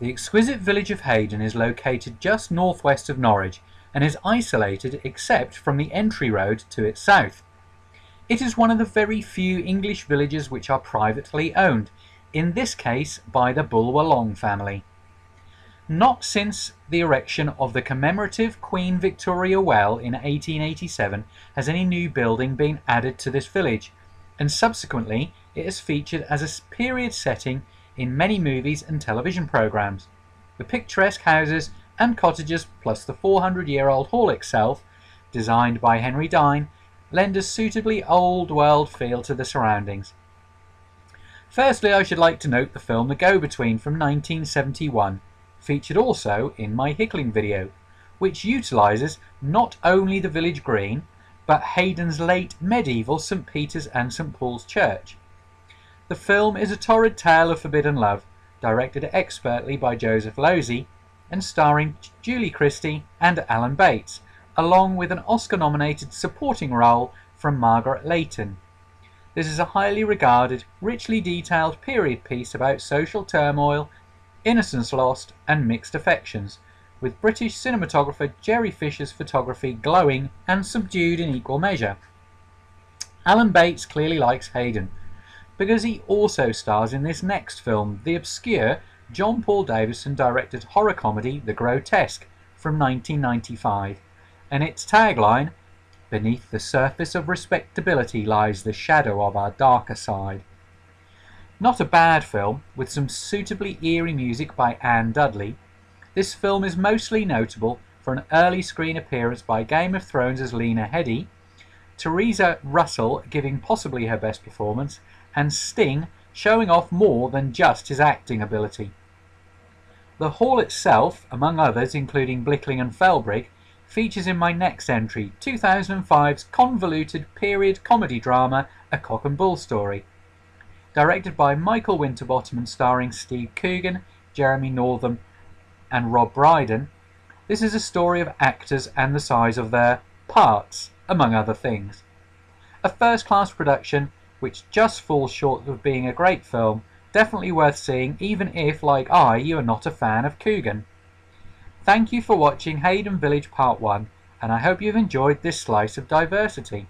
The exquisite village of Heydon is located just northwest of Norwich and is isolated except from the entry road to its south. It is one of the very few English villages which are privately owned, in this case by the Bulwer Long family. Not since the erection of the commemorative Queen Victoria Well in 1887 has any new building been added to this village, and subsequently it has featured as a period setting in many movies and television programs. The picturesque houses and cottages, plus the 400 year old hall itself, designed by Henry Dynne, lend a suitably old world feel to the surroundings. Firstly, I should like to note the film The Go Between from 1971 featured also in my Hickling video, which utilises not only the village green, but Heydon's late medieval St Peter's and St Paul's Church. The film is a torrid tale of forbidden love, directed expertly by Joseph Losey, and starring Julie Christie and Alan Bates, along with an Oscar-nominated supporting role from Margaret Leighton. This is a highly regarded, richly detailed period piece about social turmoil Innocence Lost, and Mixed Affections, with British cinematographer Gerry Fisher's photography glowing and subdued in equal measure. Alan Bates clearly likes Heydon, because he also stars in this next film, the obscure John-Paul Davidson directed horror comedy The Grotesque from 1995, and its tagline, Beneath the surface of respectability lies the shadow of our darker side. Not a bad film, with some suitably eerie music by Anne Dudley, this film is mostly notable for an early screen appearance by Game of Thrones' as Lena Headey, Theresa Russell giving possibly her best performance, and Sting showing off more than just his acting ability. The hall itself, among others including Blickling and Felbrigg, features in my next entry, 2005's convoluted period comedy drama A Cock and Bull Story, directed by Michael Winterbottom and starring Steve Coogan, Jeremy Northam, and Rob Brydon. This is a story of actors and the size of their parts, among other things. A first class production which just falls short of being a great film, definitely worth seeing even if, like I, you are not a fan of Coogan. Thank you for watching Heydon Village Part 1 and I hope you've enjoyed this slice of diversity.